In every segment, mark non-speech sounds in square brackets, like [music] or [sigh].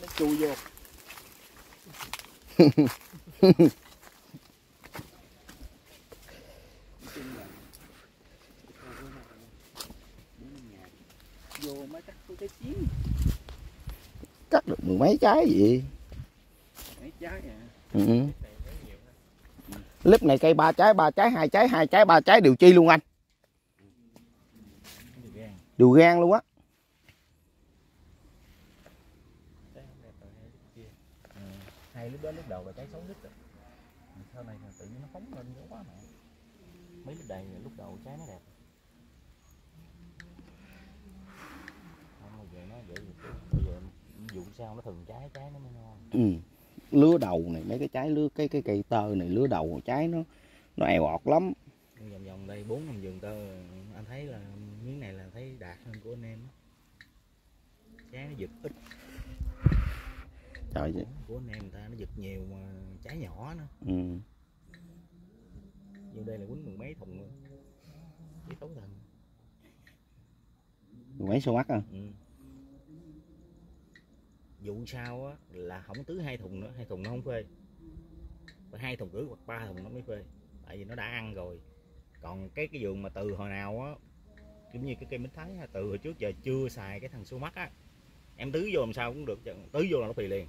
nó chui vô cắt cái trái chiến cắt được mười mấy trái gì mấy trái à? Ừ. clip này cây ba trái ba trái hai trái hai trái ba trái đều chi luôn anh? Đều gan luôn á Trái không đẹp rồi, hai lúc kia. Ừ, hai lúc đó lúc đầu là trái xấu nhất rồi. Sau này là tự nhiên nó phóng lên nó quá mà. Mấy lúc là lúc đầu trái nó đẹp. Không giờ nó vậy bây giờ vụ sao nó thường trái trái nó mới ngon ừ. lứa đầu này mấy cái trái lứa cái cái cây tơ này lứa đầu trái nó nó èo ọt lắm. Vòng vòng đây bốn năm vườn tơ. Anh thấy là miếng này là thấy đạt hơn của anh em trái nó giật ít trời ơi. của anh em người ta nó giật nhiều mà trái nhỏ nữa. Ừ. vô đây là quýnh mười mấy thùng luôn. Với tấu thần mấy số mắt à? Ừ. vụ sau á là không tứ hai thùng nữa. Hai thùng nó không phê. Phải hai thùng rưỡi hoặc ba thùng nó mới phê. Tại vì nó đã ăn rồi. Còn cái cái vườn mà từ hồi nào á giống như cái cây mít thái từ hồi trước giờ chưa xài cái thằng số mắt á. Em tứ vô làm sao cũng được chứ. Tứ vô là nó phì liền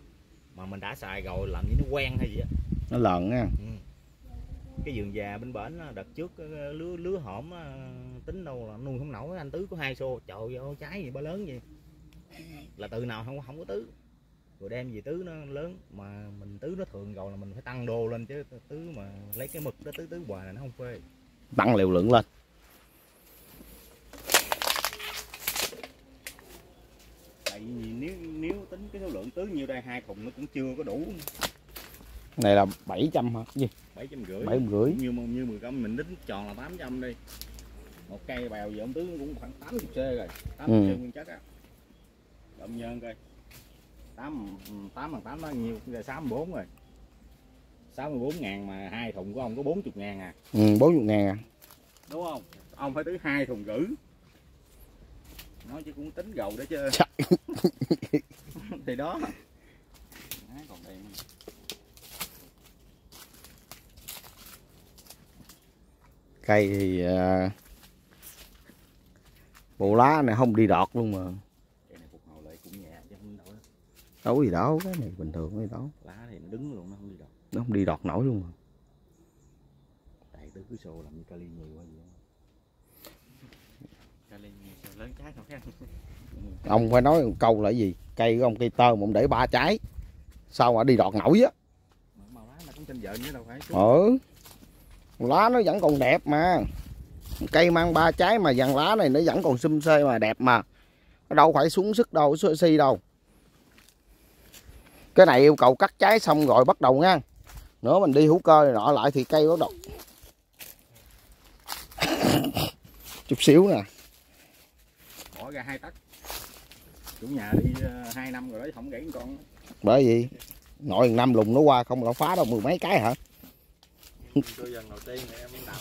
mà mình đã xài rồi làm như nó quen hay gì á. Nó lợn á Ừ. cái vườn già bên bển đợt trước ờ, lứa lứa hổm tính đâu là nuôi không nổi anh tứ có hai xô. Trời ơi trái gì ba lớn vậy? Là từ nào không không có tứ. Rồi đem về tứ nó lớn mà mình tứ nó thường rồi là mình phải tăng đô lên chứ tứ mà lấy cái mực đó tứ tứ hoài là nó không phê. Tăng liều lượng lên tại vì nếu nếu tính cái số lượng tứ nhiêu đây hai thùng nó cũng chưa có đủ. Này là 700 hả? Gì? bảy trăm rưỡi. bảy rưỡi. Như như 10 cân mình tính tròn là 800 đi. Một cây bèo giờ ông tứ cũng khoảng 80 c rồi 80 Ừ. c nguyên chất á. Động nhân coi. 8 8 bằng 8 đó nhiêu? Là 64 rồi. 64 ngàn mà hai thùng của ông có 40 ngàn à. Ừ, 40 ngàn à. Đúng không? Ông phải tới hai thùng rưỡi nói chứ cũng tính gầu đó chứ. [laughs] Thì đó. Đấy, còn đây cây thì à, bộ lá này không đi đọt luôn mà. Đâu gì đâu cái này bình thường cái đâu. Lá thì nó đứng luôn nó không đi đâu nó không đi đọt nổi luôn mà. Tại tứ cứ sổ làm như kali nhiều quá vậy kali nhiều sổ lớn trái không khác [laughs] ông phải nói một câu là gì? Cây của ông cây tơ mà ông để ba trái, sao mà đi đọt nổi á? Ừ. Lá nó vẫn còn đẹp mà. Cây mang ba trái mà dàn lá này nó vẫn còn xum xê mà đẹp mà. Nó đâu phải xuống sức đâu, xuống si đâu. Cái này yêu cầu cắt trái xong rồi bắt đầu nha. Nữa mình đi hữu cơ này nọ lại thì cây bắt đầu. [coughs] Chút xíu nè bỏ ra hai tấc. Chủ nhà đi ờ, hai năm rồi đó không gãy con. Bởi vì nội năm lùng nó qua không là phá đâu mười mấy cái hả? Tôi dần đầu tiên này em đạp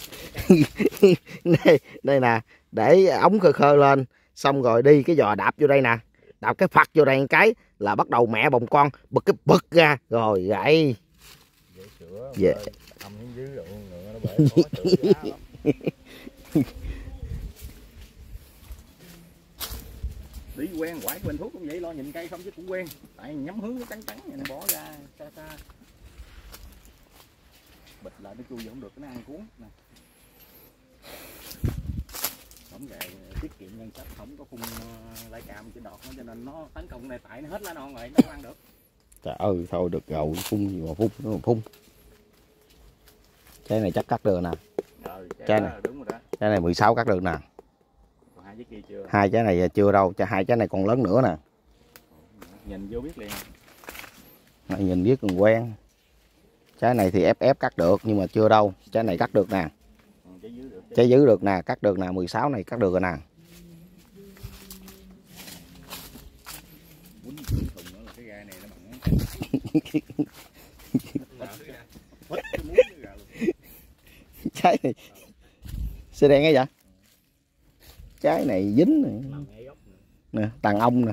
đây, đây nè để ống khơ khơ lên xong rồi đi cái giò đạp vô đây nè. Đạp cái phật vô đây một cái là bắt đầu mẹ bồng con bật cái bật ra rồi gãy. Dễ sửa Dạ. âm xuống dưới rồi ngựa nó bể khó sửa giá lắm đi quen quải quên thuốc cũng vậy lo nhìn cây không chứ cũng quen. Tại nhắm hướng nó trắng trắng nó bỏ ra xa xa bịch lại nó chui vô không được nó ăn cuốn. Nè. Không về tiết kiệm ngân sách không có phun uh, lai cam trên đọt nó cho nên nó tấn công này tại nó hết lá non rồi nó không ăn được. Trời ơi thôi được gầu phun gì mà phun nó mà phun. Cái này chắc cắt được nè. Trái đó này. đúng rồi đó. Cái này 16 cắt được nè hai trái này chưa đâu cho hai trái này còn lớn nữa nè. Nhìn vô biết liền. Này nhìn biết còn quen. Trái này thì ép ép cắt được nhưng mà chưa đâu. Trái này cắt được nè. Ừ, trái dưới được trái giữ được nè cắt được nè 16 này cắt được rồi nè. [laughs] Trái này. Xe đen cái vậy trái này dính này. nè tàn ong nè.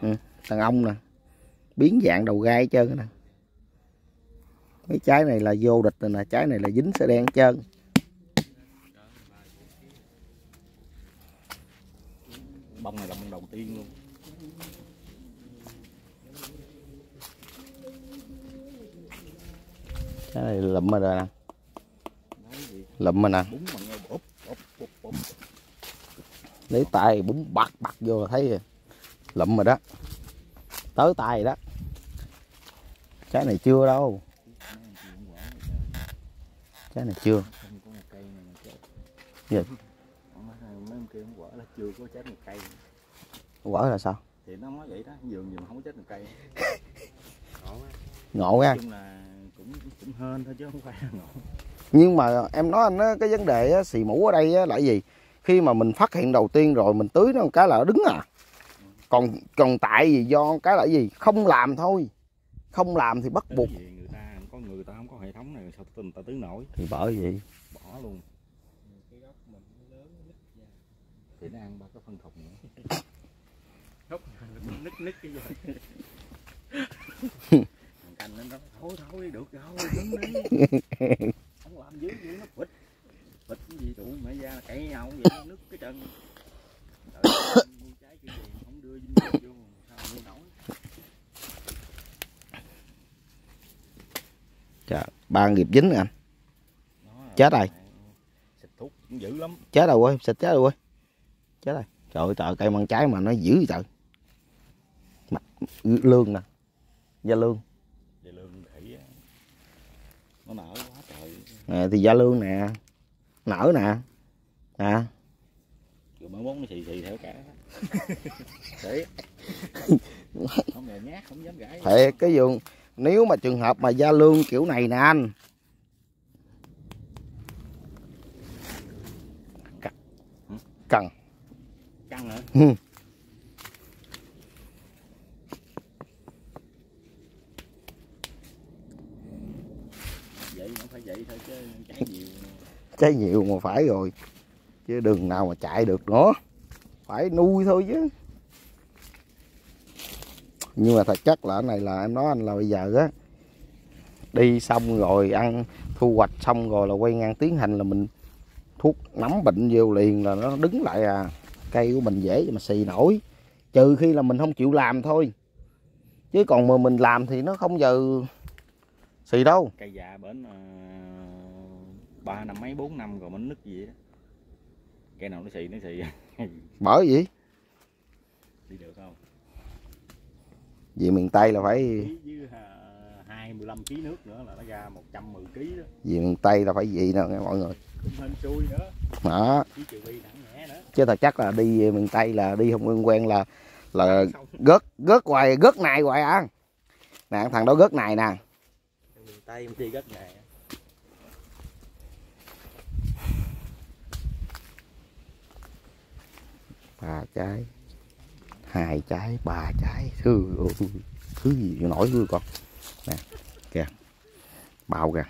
Ừ, tàn ong nè. Biến dạng đầu gai hết trơn nè. Mấy trái này là vô địch rồi nè trái này là dính sơ đen hết trơn. Bông này là bông đầu tiên luôn. Trái này lụm rồi nè. Lụm rồi nè lấy tay búng bạc bạc vô là thấy lụm rồi đó. Tới tay đó. Trái này chưa đâu. Trái này chưa. Gì? Quả là sao? Thì nó nói vậy đó dường gì mà không có chết được cây ngộ á nha. Chung là cũng cũng hên thôi chứ không phải là ngộ nhưng mà em nói anh á, cái vấn đề á, xì mũ ở đây á, là cái gì? Khi mà mình phát hiện đầu tiên rồi mình tưới nó một cái là nó đứng à. Còn còn tại vì do cái là gì? Không làm thôi. Không làm thì bắt buộc. người ta có người ta không có hệ thống này sao người ta tưới nổi? Thì bởi vậy. Bỏ luôn. Thì nó ăn ba cái phân thùng nữa. Gốc nứt nứt cái gì canh nó nói thôi thôi được rồi đứng đi. [laughs] Không làm dưới nó bịch bịch gì tụ mẹ ra là cậy nhau vậy nứt cái chân. Trời ơi, [coughs] mua trái gì mà không đưa dinh dưỡng vô sao mua nổi. Chà, ba nghiệp dính anh. Chết rồi. xịt thuốc cũng dữ lắm. Chết rồi quê xịt chết rồi quê chết rồi. Trời ơi trời cây măng trái mà nó dữ trời. Mặt, lương nè da lương. Về lương nó nở quá trời. Nè thì da lương nè nở nè. Nè. Rồi mới muốn nó xì xì theo cả để [laughs] [laughs] không là nhát không dám gãi. Thiệt cái vườn nếu mà trường hợp mà da lương kiểu này nè anh. Cần. Căng hả Ừ. vậy nó phải vậy thôi chứ trái nhiều trái nhiều mà phải rồi. Chứ đừng nào mà chạy được nữa. Phải nuôi thôi chứ. Nhưng mà thật chất là cái này là em nói anh là bây giờ á, đi xong rồi ăn, thu hoạch xong rồi là quay ngang tiến hành là mình thuốc nấm bệnh vô liền là nó đứng lại à. Cây của mình dễ mà xì nổi. Trừ khi là mình không chịu làm thôi. Chứ còn mà mình làm thì nó không giờ xì đâu. Cây già bển à, ba năm mấy bốn năm rồi mình nứt gì đó cây nào nó xì nó xì. [laughs] Bởi vậy? Đi được không? Vì miền tây là phải à, hai mươi lăm ký nước nữa là nó ra 110 ký đó. Vì miền tây là phải gì nè nghe mọi người? Cũng hên xui nữa. Đó. Chứ thật chắc là đi miền tây là đi không quen quen là là gớt gớt hoài gớt này hoài à. Nè thằng đó gớt này nè. Miền tây đi rất nghề ba trái hai trái ba trái thứ thứ gì nổi vui con. Nè kìa bao kìa.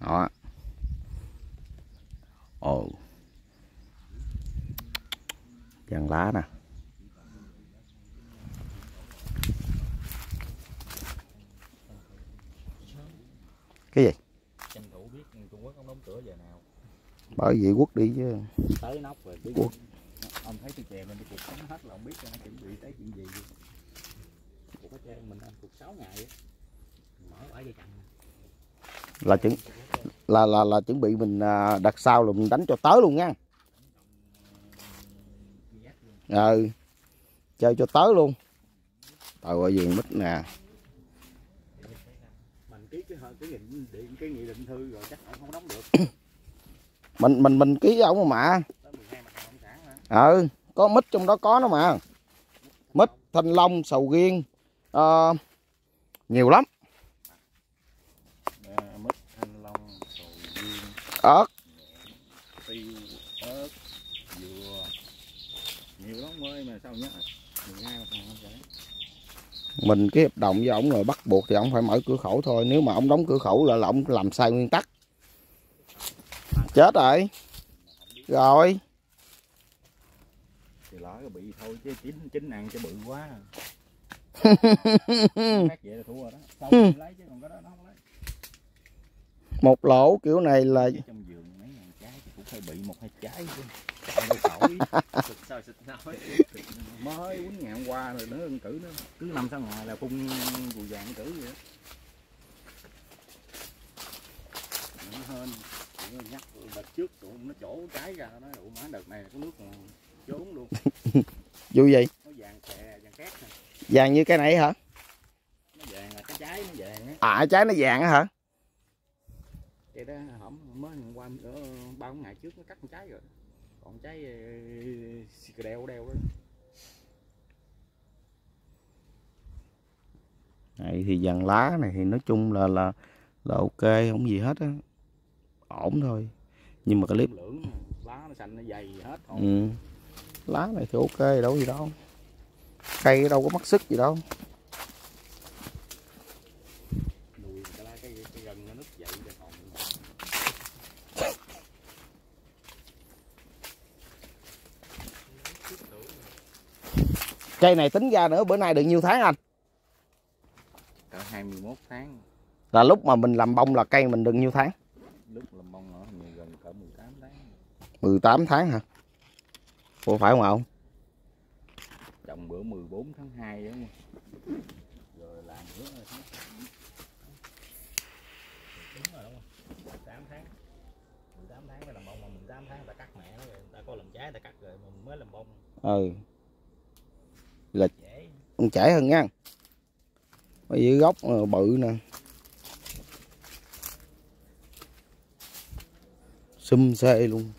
Đó. Ồ. Vàng lá nè. Cái gì? Tranh thủ biết Trung Quốc không đóng cửa giờ nào. Bởi vì quất đi chứ. Tới nóc rồi Ủa? Ông thấy tôi chèo lên tôi cuộc sống hết là ông biết là nó chuẩn bị tới chuyện gì. Cuộc có chơi mình ăn cuộc 6 ngày á. Mở bãi dây chằng là chuẩn là là là chuẩn bị mình à, đặt sau là mình đánh cho tới luôn nha. Ừ. Chơi cho tới luôn. Trời ơi viền mít nè. Mình ký cái cái nghị định cái nghị định thư rồi chắc ông không đóng được. [coughs] Mình mình mình ký ổng mà. tới 12 mặt mà ừ có mít trong đó có nó mà. Mít thanh long sầu riêng ờ, nhiều lắm. À, mít thanh long sầu riêng ớt. tiêu ớt dừa. Nhiều lắm ơi mà sao nhớ 12 mặt hàng nông sản mình ký hợp đồng với ổng rồi bắt buộc thì ổng phải mở cửa khẩu thôi. Nếu mà ổng đóng cửa khẩu là, là ổng làm sai nguyên tắc. Chết rồi. Rồi có bị thôi chứ chín chín ăn cho bự quá. [laughs] Phát vậy là thua đó. Sau lấy chứ còn cái đó nó không lấy. Một lỗ kiểu này là trong vườn mấy ngàn trái thì cũng phải bị một hai trái chứ. [laughs] Sao nói mới quýnh ngày hôm qua rồi nữa cử nữa cứ năm sáu ngày là phun bùi vàng cử vậy đó. Nó nhắc đợt trước tụi nó chỗ trái ra nó đợt này có nước mà trốn luôn. [laughs] Vui gì nó vàng khè vàng cát nè. Vàng như cái này hả? Nó vàng là cái trái nó vàng á. À trái nó vàng á hả? Cái đó hổm mới hôm qua ở ba ngày trước nó cắt con trái rồi. Còn trái uh, đeo đeo đó. Này thì vàng lá này thì nói chung là là là ok không gì hết á. Ổn thôi. Nhưng mà cái clip lưỡng lá nó xanh nó dày hết. Còn ừ. Lá này thì ok đâu gì đâu. Cây đâu có mất sức gì đâu. Cây này tính ra nữa bữa nay được nhiêu tháng anh? Cỡ 21 tháng. Là lúc mà mình làm bông là cây mình được nhiêu tháng? Lúc làm bông như gần cỡ 18 tháng. 18 tháng hả Ủa phải không ạ trồng bữa 14 tháng 2 đó nha rồi làm rồi tháng. Đúng rồi đúng không 18 tháng. 18 tháng mới làm bông mà 18 tháng ta cắt mẹ nó rồi ta có làm trái ta cắt rồi mình mới làm bông. Ừ. Dễ. Con trễ hơn nha. Ở dưới gốc ờ, bự nè. Xum xê luôn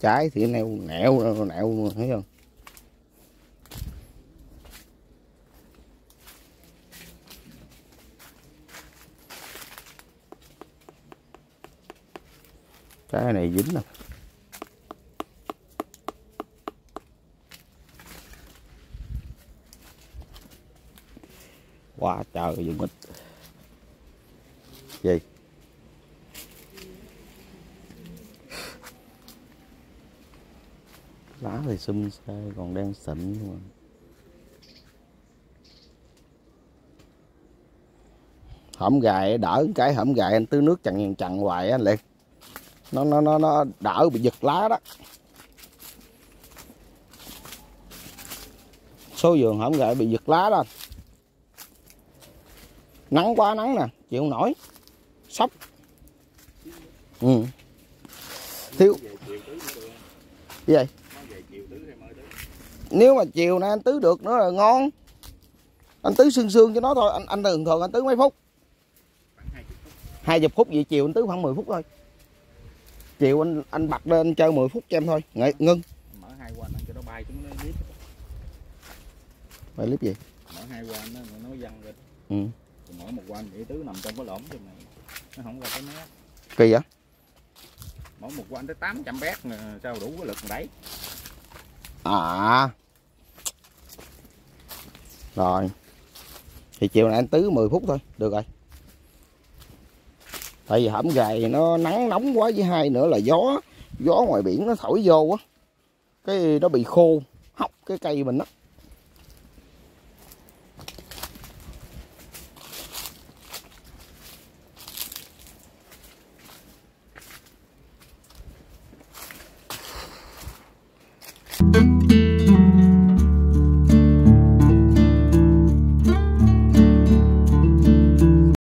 trái thì neo nẹo nẹo thấy không? Trái này dính rồi quá trời, dùng ít. Gì? Lá thì xum xê còn đang xịn luôn à. hổm gài, đỡ cái hổm gài, anh tưới nước chặn chặn hoài anh liệt nó nó nó nó đỡ bị giật lá đó. Số giường hổm gài bị giật lá đó. Nắng quá nắng nè, chịu không nổi. Sốc. Ừ. Thiếu. Gì vậy nó về chiều tứ hay mới tứ nếu mà chiều nay anh tưới được nữa là ngon. Anh tưới sương sương cho nó thôi. Anh anh thường thường anh tưới mấy phút? Khoảng 20 phút. Hai chục phút vậy chiều anh tưới khoảng 10 phút thôi. Chiều anh anh bật lên anh chơi 10 phút cho em thôi. Nghệ, ngưng. Mở hai quan ăn cho nó bay chúng nó biết bài clip gì? Mở hai quan nó nó văng rồi ừ. Mở một quan để tứ nằm trong cái lõm trong này. Nó không ra cái mé. Kỳ vậy? Mở một quan tới 800 bét sao đủ cái lực đẩy. À rồi. Thì chiều nay anh tứ 10 phút thôi, được rồi. Tại vì hổm gầy nó nắng nóng quá, với hai nữa là gió gió ngoài biển nó thổi vô á. Cái nó bị khô, hóc cái cây mình á.